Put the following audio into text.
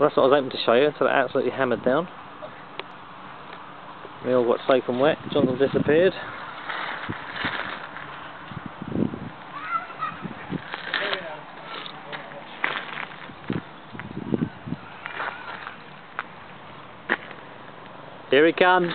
Well, that's what I was hoping to show you until it absolutely hammered down. We all got and wet. Jonathan disappeared. Here he comes.